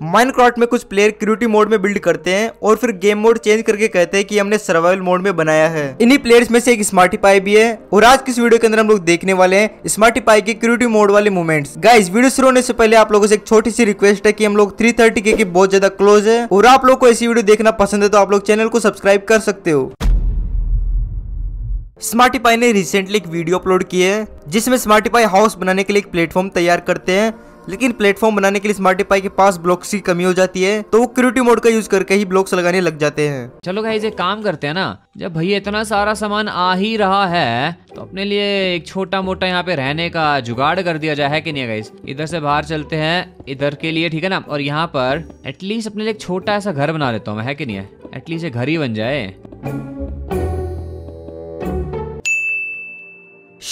Minecraft में कुछ player creative mode में बिल्ड करते हैं और फिर गेम मोड चेंज करके कहते हैं कि हमने सर्वाइवल मोड में बनाया है। इन्हीं प्लेयर्स में से एक स्मार्टीपाई भी है और आज किस वीडियो के अंदर हम लोग देखने वाले हैं स्मार्टीपाई के क्रिएटिव मोड वाले मूवमेंट्स गाइस वीडियो शुरू होने से पहले आप लोगों से एक छोटी सी रिक्वेस्ट है की हम लोग थ्री थर्टी के बहुत ज़्यादा क्लोज है और आप लोग को ऐसी वीडियो देखना पसंद है तो आप लोग चैनल को सब्सक्राइब कर सकते हो। स्मार्टीपाई ने रिसेंटली एक वीडियो अपलोड की है जिसमें स्मार्टीपाई हाउस बनाने के लिए एक प्लेटफॉर्म तैयार करते हैं लेकिन प्लेटफॉर्म बनाने के लिए स्मार्टीपाई के पास ब्लॉक्स की कमी हो जाती है तो वो क्रिएटिव मोड का यूज़ करके ही ब्लॉक्स लगाने लग जाते हैं। चलो गाइस एक काम करते हैं ना। जब भैया इतना सारा सामान आ ही रहा है तो अपने लिए एक छोटा मोटा यहाँ पे रहने का जुगाड़ कर दिया जाए, है कि नहीं गाइस इधर से बाहर चलते हैं, इधर के लिए, ठीक है ना? और यहाँ पर एटलीस्ट अपने लिए एक छोटा सा घर बना लेता हूँ है कि नहीं है? एटलीस्ट घर ही बन जाए।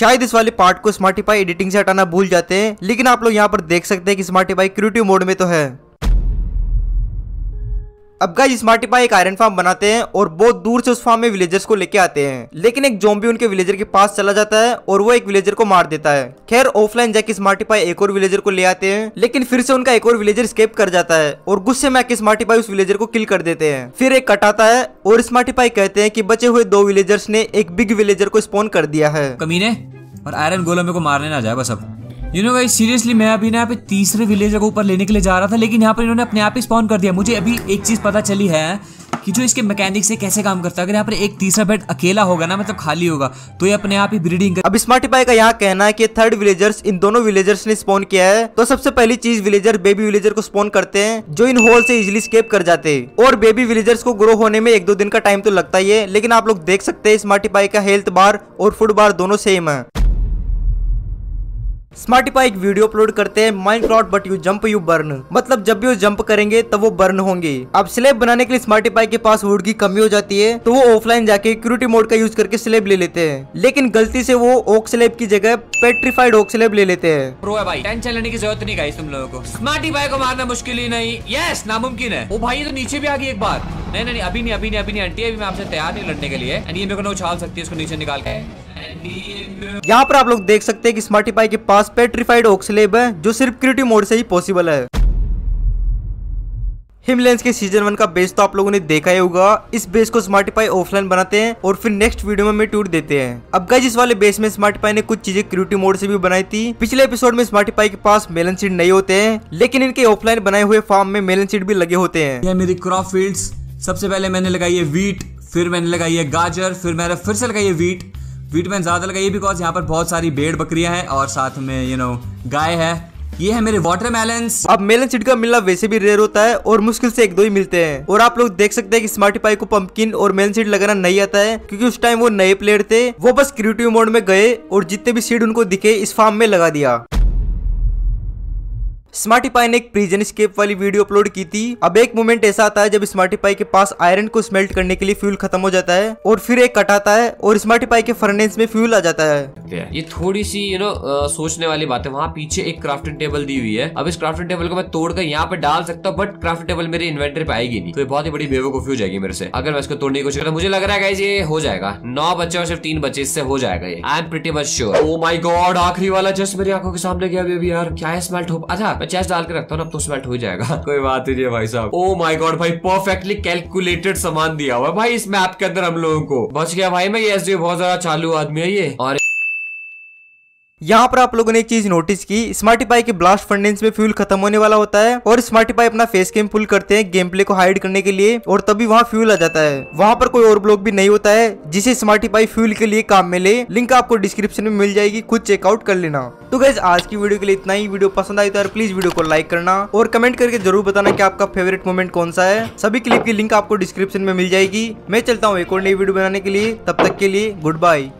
शायद इस वाले पार्ट को स्मार्टीफाई एडिटिंग से हटाना भूल जाते हैं, लेकिन आप लोग यहाँ पर देख सकते हैं कि स्मार्टीफाई क्रिएटिव मोड में तो है। अब गाइस स्मार्टीफाई एक आयरन फार्म बनाते हैं और बहुत दूर से उस फार्म में विलेजर्स को लेके आते हैं। लेकिन एक जोम्बी उनके विलेजर के पास चला जाता है और वो एक विलेजर को मार देता है। खैर ऑफलाइन जाके स्मार्टीफाई एक और विलेजर को ले आते हैं, लेकिन फिर से उनका एक और विलेजर स्केप कर जाता है और गुस्से में आके स्मार्टीफाई उस विलेजर को किल कर देते हैं। फिर एक कट आता है और स्मार्टीफाई कहते हैं की बचे हुए दो विलेजर्स ने एक बिग विलेजर को स्पॉन कर दिया है। कमीने? और आयरन गोलम मेरे को मारने ना जाए, बस अब। यू नो भाई सीरियसली मैं अभी ना यहाँ पे तीसरे विलेज को ऊपर लेने के लिए जा रहा था, लेकिन यहाँ पर इन्होंने अपने आप ही स्पॉन कर दिया। मुझे अभी एक चीज़ पता चली है कि जो इसके मैकेनिक से कैसे काम करता है। अगर यहाँ पर एक तीसरा बेड अकेला होगा ना मतलब खाली होगा तो ये अपने आप ही ब्रीडिंग कर अब स्मार्टीफाई का यहाँ कहना है कि थर्ड विलेजर्स इन दोनों विलेजर्स ने स्पॉन किया है। तो सबसे पहली चीज़ विलेजर बेबी विलेजर को स्पॉन करते हैं, जो इन होल से इजिली स्केप कर जाते हैं। और बेबी विलेजर्स को ग्रो होने में एक दो दिन का टाइम तो लगता ही है, लेकिन आप लोग देख सकते हैं स्मार्टीफाई का हेल्थ बार और फ़ूड बार दोनों सेम है। स्मार्टीफाई एक वीडियो अपलोड करते हैं mind Minecraft but you jump you burn मतलब जब भी वो जंप करेंगे, तब वो बर्न होंगे। अब स्लेब बनाने के लिए स्मार्टीफाई के पास वुड की कमी हो जाती है तो वो ऑफलाइन जाके क्यूरिटी मोड का यूज़ करके स्लेब ले लेते हैं। लेकिन गलती से वो ओक स्लेब की जगह पेट्रीफाइड ओक स्लेब ले लेते हैं। प्रो है भाई टेंशन लेने की ज़रूरत नहीं गाइस तुम लोगों को। स्मार्टीफाई को मारना मुश्किल ही नहीं। यस नामुमकिन है। वो भाई तो नीचे भी आ गई एक बार। नहीं नहीं अभी नहीं अभी नहीं अभी नहीं, आंटी, अभी मैं आपसे तैयार नहीं लड़ने के लिए। ये मेरे को उछाल सकती है, इसको नीचे निकाल के। यहाँ पर आप लोग देख सकते हैं कि स्मार्टीफाई के पास पेट्रीफाइड ऑक्सलेब है जो सिर्फ़ क्रिएटिव मोड से ही पॉसिबल है। हिमलैंड के सीज़न वन का बेस तो आप लोगों ने देखा ही होगा। इस बेस को स्मार्टीफाई ऑफलाइन बनाते हैं और फिर नेक्स्ट वीडियो में, टूर देते हैं। अब गाइस इस वाले बेस में स्मार्टीफाई ने कुछ चीज़ें क्रिएटिव मोड से भी बनाई थी। पिछले एपिसोड में स्मार्टीफाई के पास मेलन सीड नहीं होते हैं लेकिन इनके ऑफलाइन बनाए हुए फार्म में मेलन सीड भी लगे होते हैं। ये मेरी क्रॉप फ़ील्ड सबसे पहले मैंने लगाई है वीट फिर मैंने लगाई है गाजर फिर मैंने फिर से लगाई है वीट वीटमैन ज़्यादा लगाइए बिकॉज़ यहाँ पर बहुत सारी भेड़ बकरियाँ हैं और साथ में यू नो गाय है। ये है मेरे वाटर मेलन्स अब मेलन सीड का मिलना वैसे भी रेयर होता है और मुश्किल से एक दो ही मिलते हैं। और आप लोग देख सकते हैं कि स्मार्टीफाई को पंपकिन और मेलन सीड लगाना नहीं आता है, क्योंकि उस टाइम वो नए प्लेयर थे, वो बस क्रिएटिव मोड में गए और जितने भी सीड उनको दिखे, इस फार्म में लगा दिया। स्मार्टीपाई ने एक प्रीजन स्केप वाली वीडियो अपलोड की थी। अब एक मोमेंट ऐसा आता है जब स्मार्टीपाई के पास आयरन को स्मेल्ट करने के लिए फ्यूल खत्म हो जाता है और फिर एक कट आता है और स्मार्टीपाई के फर्नेस में फ्यूल आ जाता है। ये थोड़ी सी यू नो सोचने वाली बात है। वहाँ पीछे एक क्राफ्टिंग टेबल दी हुई है। अब इस क्राफ्टिंग टेबल को मैं तोड़कर यहाँ पे डाल सकता हूँ बट क्राफ्टिंग टेबल मेरे इन्वेंटरी पे आएगी नहीं। तो बहुत ही बड़ी बेवकूफ़ी हो जाएगी मेरे से। अगर मैं इसको तोड़ने की कोशिश करता मुझे लग रहा है ये हो जाएगा। नौ बच्चे और सिर्फ़ तीन बच्चे, इससे हो जाएगा ये। I am pretty much sure oh my god आखिरी वाला जस्ट मेरी आँखों के सामने गया अभी यार। क्या है स्मेल्ट हो अच्छा मैं चेस्ट डाल के रखता हूँ ना तो स्वेट हो जाएगा। कोई बात ही नहीं है भाई साहब। ओ माई गॉड भाई परफेक्टली कैलकुलेटेड सामान दिया हुआ है। भाई इस मैप के अंदर हम लोगों को। बच गया भाई मैं ये एस बहुत ज़्यादा चालू आदमी है ये। और यहाँ पर आप लोगों ने एक चीज़ नोटिस की स्मार्टीपाई के ब्लास्ट फंडेंस में फ्यूल खत्म होने वाला होता है और स्मार्टीपाई अपना फेस कैम फुल करते हैं गेम प्ले को हाइड करने के लिए और तभी वहाँ फ्यूल आ जाता है। वहाँ पर कोई और ब्लॉक भी नहीं होता है, जिसे स्मार्टीपाई फ्यूल के लिए काम में ले। लिंक आपको डिस्क्रिप्शन में मिल जाएगी, खुद चेकआउट कर लेना। तो गैस आज की वीडियो के लिए इतना ही। वीडियो पसंद आई तो यार प्लीज़ वीडियो को लाइक करना और कमेंट करके ज़रूर बताना की आपका फेवरेट मोमेंट कौन सा है। सभी क्लिप की लिंक आपको डिस्क्रिप्शन में मिल जाएगी। मैं चलता हूँ एक और नई वीडियो बनाने के लिए। तब तक के लिए गुड बाय